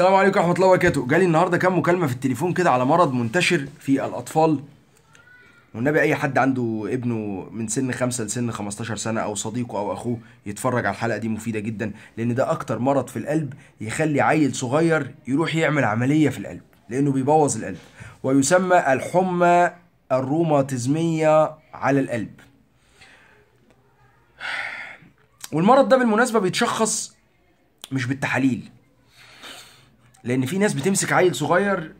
السلام عليكم ورحمة الله وبركاته. جالي النهارده كام مكالمة في التليفون كده على مرض منتشر في الأطفال. والنبي أي حد عنده ابنه من سن خمسة لسن 15 سنة أو صديقه أو أخوه يتفرج على الحلقة دي مفيدة جدا لأن ده أكتر مرض في القلب يخلي عيل صغير يروح يعمل عملية في القلب لأنه بيبوظ القلب. ويسمى الحمى الروماتيزمية على القلب. والمرض ده بالمناسبة بيتشخص مش بالتحاليل لأن في ناس بتمسك عيل صغير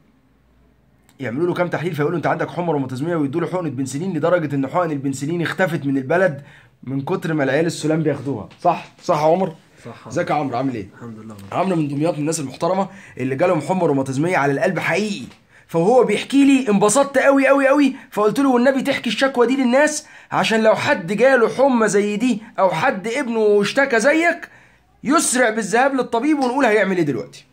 يعملوا له كام تحليل فيقولوا انت عندك حمى روماتيزميه ويدوا له حقنه بنسلين لدرجة إن حقن البنسلين اختفت من البلد من كتر ما العيال السلام بياخدوها. صح؟ صح يا عمر؟ صح. ازيك يا عمرو؟ عامل إيه؟ الحمد لله عمرو من دمياط من الناس المحترمة اللي جالهم حمى روماتيزميه على القلب حقيقي. فهو بيحكي لي انبسطت قوي قوي قوي. فقلت له والنبي تحكي الشكوى دي للناس عشان لو حد جاله حمى زي دي أو حد ابنه اشتكى زيك يسرع بالذهاب للطبيب ونقول هيعمل إيه دلوقتي.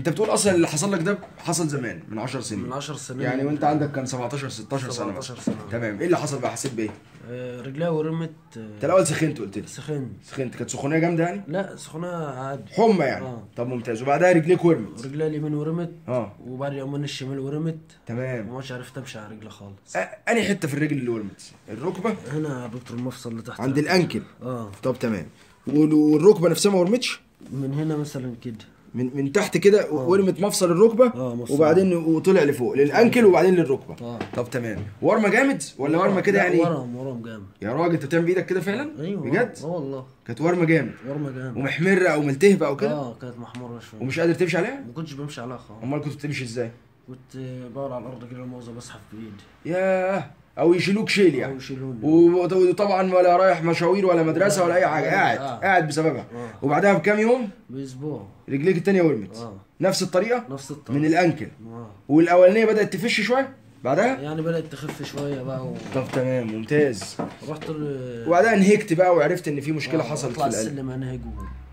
انت بتقول أصلا اللي حصل لك ده حصل زمان من 10 سنين. من 10 سنين. يعني وانت عندك كان 17 16 سنة 17 مثلا. سنة. تمام. إيه اللي حصل بقى؟ حسيت بإيه؟ آه، رجليها ورمت أنت الأول سخنت قلت لي. سخن سخنت. كانت سخونية جامدة يعني؟ لا سخونة عادي. حمى يعني. آه. طب ممتاز. وبعدها رجليك ورمت. ورجليها اليمين ورمت. آه. وبعد يومين الشمال ورمت. تمام. ومش عرفت أمشي على رجلي خالص. أ- أنهي حتة في الرجل اللي ورمت؟ الركبة؟ هنا يا دكتور المفصل اللي تحت. عند الأنكل. آه. طب تمام. وال- والركبة نفسها ما ورمتش؟ من هنا مثلا كده. من من تحت كده ورمت مفصل الركبة آه، مفصل. وبعدين وطلع لفوق للأنكل وبعدين للركبة. آه. طب تمام. ورمة جامد ولا ورمة كده يعني؟ ورم ورم جامد. يا راجل أنت بتعمل بإيدك كده فعلا؟ أيوه بجد؟ آه والله. كانت ورمة جامد. ورمة جامد. ومحمرة أو ملتهبة أو كده؟ آه كانت محمرة شوية. ومش قادر تمشي عليها؟ ما كنتش بمشي عليها خالص. أمال كنت بتمشي إزاي؟ كنت بقعد على الأرض كده الموزة بسحب بايدي ياه! أو يشيلوك شيل يعني. و- وطبعا ولا رايح مشاوير ولا مدرسة ولا أي حاجة قاعد آه. قاعد بسببها. آه. وبعدها بكام يوم؟ بأسبوع. رجليك التانية ورمت آه. نفس الطريقة؟ نفس الطريقة. من الأنكل. آه. والأولانية بدأت تفش شوية؟ بعدها؟ يعني بدأت تخف شوية بقى و... طب تمام ممتاز. رحت ال... وبعدها انهكت بقى وعرفت إن في مشكلة آه، حصلت في القلب. السلم أنهج.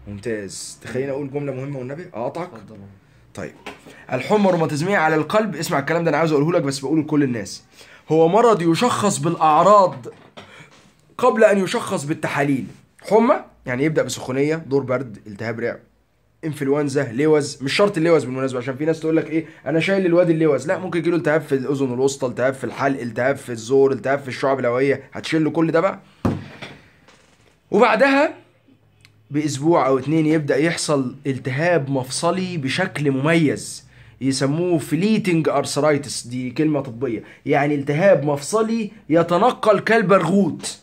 ممتاز. تخليني أقول جملة مهمة والنبي؟ اقطعك اتفضل. طيب. الحمى الروماتيزميه على القلب. اسمع الكلام ده أنا عاوز أقوله لك بس بقوله لكل الناس. هو مرض يشخص بالأعراض قبل أن يشخص بالتحاليل. حمى؟ يعني يبدأ بسخونية دور برد التهاب رئه إنفلونزا لوز. مش شرط اللوز بالمناسبة عشان في ناس تقول لك إيه أنا شايل الواد اللوز. لا ممكن يجيله التهاب في الأذن الوسطى التهاب في الحلق التهاب في الزور التهاب في الشعب الهوائية. هتشيل له كل ده بقى؟ وبعدها بأسبوع أو اتنين يبدأ يحصل التهاب مفصلي بشكل مميز. يسموه fleeting arthritis دي كلمة طبية. يعني التهاب مفصلي يتنقل كالبرغوث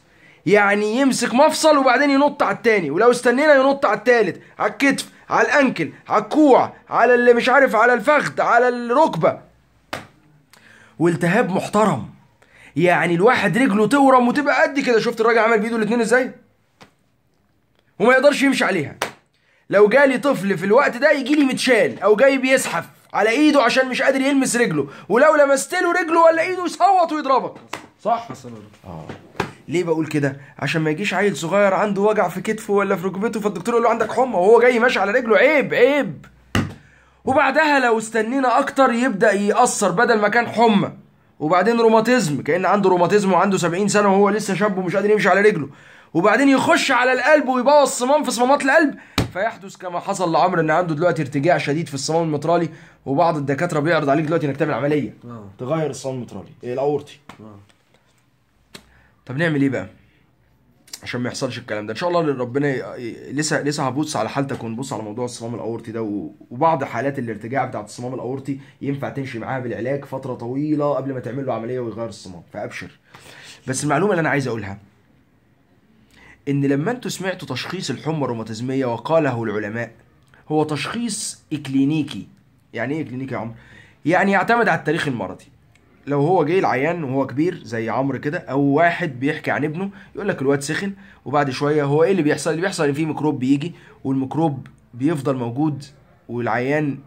يعني يمسك مفصل وبعدين ينط على التاني ولو استنينا ينط على التالت على الكتف على ال ankle على الكوع على اللي مش عارف على الفخذ على الركبة. والتهاب محترم. يعني الواحد رجله تورم وتبقى قد كده. شفت الراجل عمل بايده الاتنين إزاي؟ وما يقدرش يمشي عليها. لو جالي طفل في الوقت ده يجي لي متشال أو جاي بيزحف. على إيده عشان مش قادر يلمس رجله. ولو لمست له رجله ولا إيده يصوت ويضربك. صح؟ حصل آه. ليه بقول كده؟ عشان ما يجيش عيل صغير عنده وجع في كتفه ولا في ركبته فالدكتور يقول له عندك حمى وهو جاي ماشي على رجله. عيب عيب. وبعدها لو استنينا أكتر يبدأ يأثر بدل ما كان حمى. وبعدين روماتيزم كأن عنده روماتيزم وعنده 70 سنة وهو لسه شاب ومش قادر يمشي على رجله. وبعدين يخش على القلب ويبوظ صمام في صمامات القلب. فيحدث كما حصل لعمرو إن عنده دلوقتي ارتجاع شديد في الصمام المترالي وبعض الدكاترة بيعرض عليك دلوقتي إنك تعمل عملية. آه. تغير الصمام المترالي إيه الأورطي؟ آه. طب نعمل إيه بقى؟ عشان ما يحصلش الكلام ده. إن شاء الله ربنا لسه لسه هبص على حالتك ونبص على موضوع الصمام الأورطي ده و- وبعض حالات الارتجاع بتاعت الصمام الأورطي ينفع تمشي معاها بالعلاج فترة طويلة قبل ما تعمل له عملية ويغير الصمام فأبشر. بس المعلومة اللي أنا عايز أقولها إن لما أنتوا سمعتوا تشخيص الحمى الروماتيزمية وقاله العلماء هو تشخيص إكلينيكي. يعني إيه إكلينيكي يا عمرو؟ يعني يعتمد على التاريخ المرضي. لو هو جاي العيان وهو كبير زي عمرو كده أو واحد بيحكي عن ابنه يقول لك الواد سخن وبعد شوية هو إيه اللي بيحصل؟ اللي بيحصل إن في ميكروب بيجي والميكروب بيفضل موجود والعيان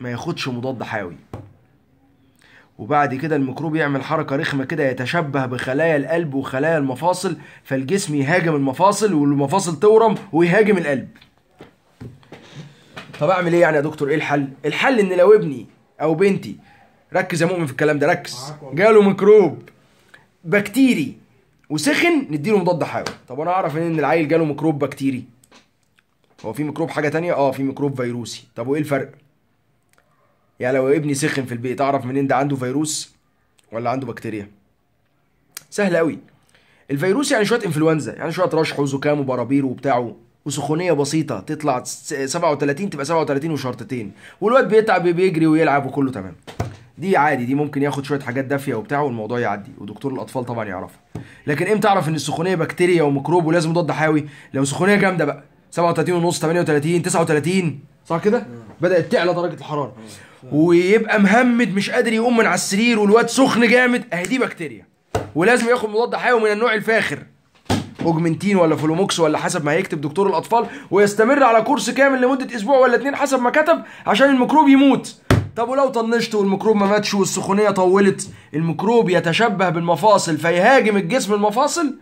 ما ياخدش مضاد حيوي. وبعد كده الميكروب يعمل حركة رخمة كده يتشبه بخلايا القلب وخلايا المفاصل فالجسم يهاجم المفاصل والمفاصل تورم ويهاجم القلب. طب أعمل إيه يعني يا دكتور؟ إيه الحل؟ الحل إن لو ابني أو بنتي ركز يا مؤمن في الكلام ده ركز. جاله ميكروب بكتيري وسخن نديله مضاد حيوي. طب أنا أعرف إن العيل جاله ميكروب بكتيري. هو في ميكروب حاجة تانية؟ آه في ميكروب فيروسي. طب وإيه الفرق؟ يعني لو ابني سخن في البيت أعرف منين ده عنده فيروس ولا عنده بكتيريا؟ سهل قوي الفيروس يعني شوية انفلونزا يعني شوية رشح وزكام وبرابير وبتاع وسخونية بسيطة تطلع س- 37 تبقى 37 وشرطتين. والواد بيتعب بيجري ويلعب وكله تمام. دي عادي دي ممكن ياخد شوية حاجات دافية وبتاع والموضوع يعدي ودكتور الأطفال طبعا يعرفها. لكن إمتى أعرف إن السخونية بكتيريا وميكروب ولازم مضاد حيوي؟ لو سخونية جامدة بقى. 37 ونص 38 39 صح كده؟ بدأت تعلى درجة الحرارة. ويبقى مهمد مش قادر يقوم من على السرير والواد سخن جامد. أهي دي بكتيريا. ولازم ياخد مضاد حيوي من النوع الفاخر. أوجمنتين ولا فلوموكس ولا حسب ما هيكتب دكتور الأطفال ويستمر على كورس كامل لمدة أسبوع ولا اتنين حسب ما كتب عشان الميكروب يموت. طب ولو طنشت والميكروب ما ماتش والسخونية طولت الميكروب يتشبه بالمفاصل فيهاجم الجسم المفاصل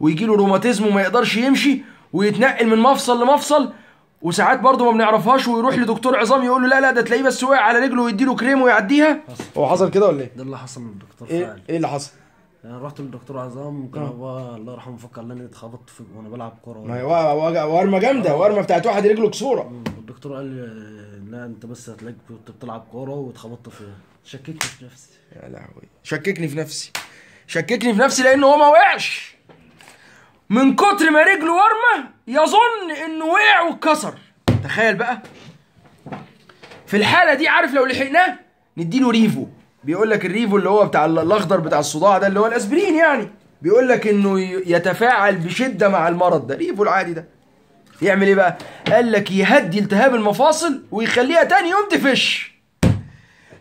ويجي له روماتيزم وما يقدرش يمشي ويتنقل من مفصل لمفصل وساعات برضه ما بنعرفهاش ويروح لدكتور عظام يقول له لا لا ده تلاقيه بس وقع على رجله ويديله كريم ويعديها. هو حصل كده ولا إيه؟ ده اللي حصل للدكتور إيه؟ فعلا. إيه اللي حصل؟ يعني رحت للدكتور عظام كان هو الله يرحمه فكر لاني اتخبطت في وأنا بلعب كورة. ما هي وا- ورمة جامدة ورمة بتاعت واحد رجله كسورة. الدكتور قال لي آه، لا أنت بس هتلاقيك كنت بتلعب كورة واتخبطت فيها شككت في نفسي. يا لهوي. شككني في نفسي. شككني في نفسي لأن هو ما وقعش. من كتر ما رجله ورمه يظن إنه وقع واتكسر. تخيل بقى. في الحالة دي عارف لو لحقناه؟ نديله ريفو. بيقول لك الريفو اللي هو بتاع ال- الأخضر بتاع الصداع ده اللي هو الأسبرين يعني. بيقول لك إنه يتفاعل بشدة مع المرض ده. ريفو العادي ده. يعمل إيه بقى؟ قال لك يهدي التهاب المفاصل ويخليها تاني يوم تفش.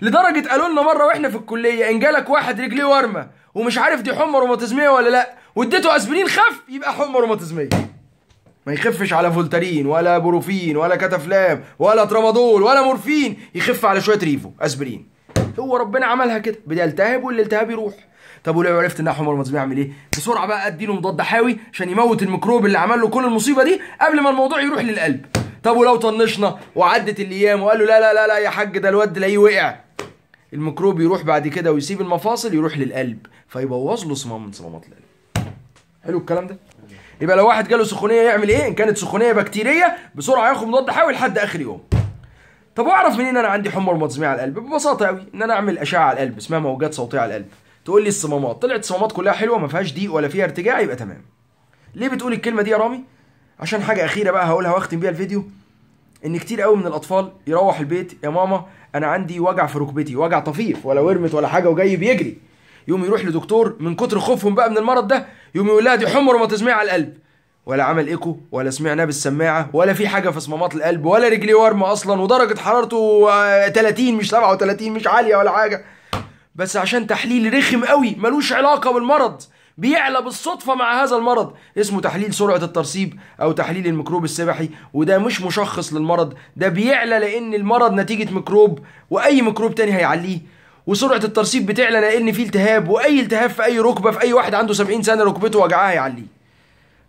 لدرجة قالوا لنا مرة وإحنا في الكلية إن جالك واحد رجليه ورمه ومش عارف دي حمى روماتيزمية ولا لا. واديته اسبرين خف يبقى حمى روماتيزمية. ما يخفش على فولتارين ولا بروفين ولا كتافلام ولا ترامادول ولا مورفين يخف على شوية ريفو اسبرين هو ربنا عملها كده. بيلتهب والالتهاب يروح. طب ولو عرفت انها حمى روماتيزمية اعمل إيه؟ بسرعة بقى أديله مضاد حيوي عشان يموت الميكروب اللي عمل له كل المصيبة دي قبل ما الموضوع يروح للقلب. طب ولو طنشنا وعدت الأيام وقال له لا لا لا لا يا حاج ده الواد تلاقيه وقع الميكروب يروح بعد كده ويسيب المفاصل يروح للقلب فيبوظ له صمام من صمامات القلب. حلو الكلام ده؟ يبقى لو واحد جاله سخونية يعمل إيه؟ إن كانت سخونية بكتيرية بسرعة ياخد مضاد حيوي لحد آخر يوم. طب واعرف منين أنا عندي حمى روماتيزميه على القلب؟ ببساطة قوي إن أنا أعمل أشعة على القلب اسمها موجات صوتية على القلب. تقول لي الصمامات طلعت الصمامات كلها حلوة ما فيهاش ضيق ولا فيها ارتجاع يبقى تمام. ليه بتقول الكلمة دي يا رامي؟ عشان حاجة أخيرة بقى هقولها وأختم بيها الفيديو. إن كتير قوي من الأطفال يروح البيت يا ماما أنا عندي وجع في ركبتي وجع طفيف ولا ورمت ولا حاجة وجاي بيجري. يقوم يروح لدكتور من كتر خوفهم بقى من المرض ده يقوم يقول لها دي حمى روماتيزميه على القلب. ولا عمل إيكو ولا سمعناه بالسماعة ولا في حاجة في صمامات القلب ولا رجليه ورمه أصلا ودرجة حرارته آه، 30 مش 37 مش عالية ولا حاجة. بس عشان تحليل رخم قوي ملوش علاقة بالمرض. بيعلى بالصدفة مع هذا المرض. اسمه تحليل سرعة الترسيب أو تحليل الميكروب السبحي وده مش مشخص للمرض. ده بيعلى لأن المرض نتيجة ميكروب وأي ميكروب تاني هيعليه. وسرعة الترسيب بتعلى لأن في التهاب وأي التهاب في أي ركبة في أي واحد عنده 70 سنة ركبته وجعها هيعليه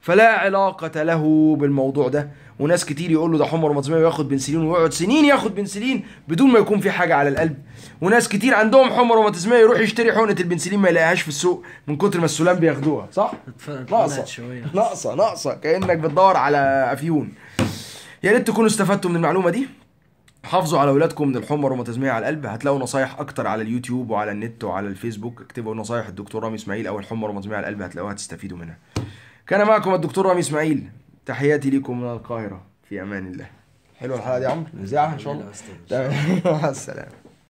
فلا علاقة له بالموضوع ده. وناس كتير يقول له ده حمى روماتيزمية وياخد بنسلين ويقعد سنين ياخد بنسلين بدون ما يكون في حاجة على القلب. وناس كتير عندهم حمى روماتيزمية يروح يشتري حقنة البنسلين ما يلاقيهاش في السوق من كتر ما السلام بياخدوها صح؟ شوية. ناقصة ناقصة. كأنك بتدور على أفيون. يا ريت تكونوا استفدتوا من المعلومة دي. حافظوا على أولادكم من الحمى الروماتيزميه على القلب. هتلاقوا نصايح أكتر على اليوتيوب وعلى النت وعلى الفيسبوك. اكتبوا نصايح الدكتور رامي إسماعيل أو الحمى الروماتيزميه على القلب هتلاقوها تستفيدوا منها. كان معكم الدكتور رامي إسماعيل. تحياتي لكم من القاهرة في أمان الله. حلوة الحلقة دي يا عمرو؟ نذاعها إن شاء الله. مع السلامة.